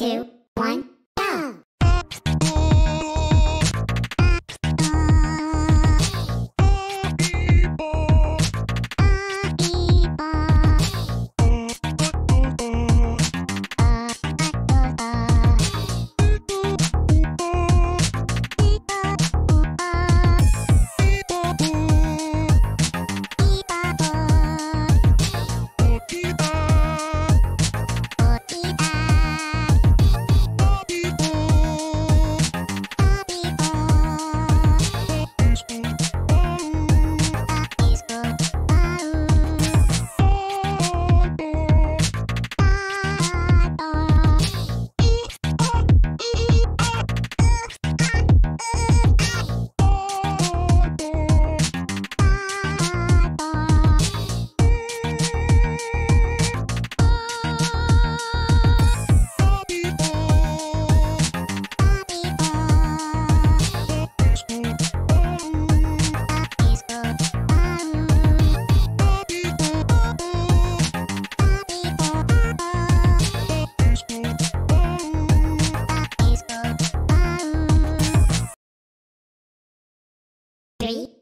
two, one,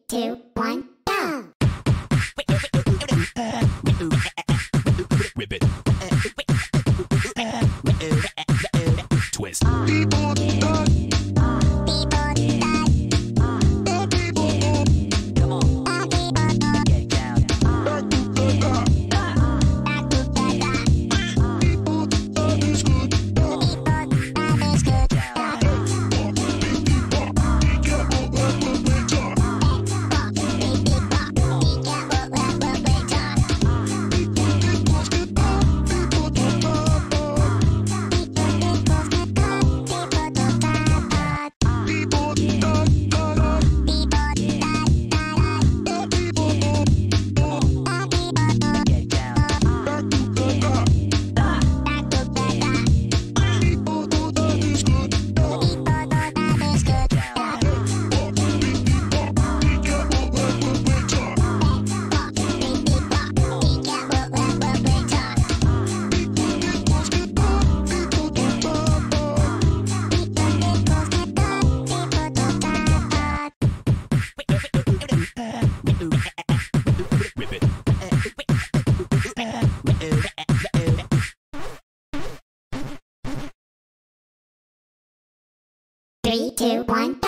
two, one, two, one, go!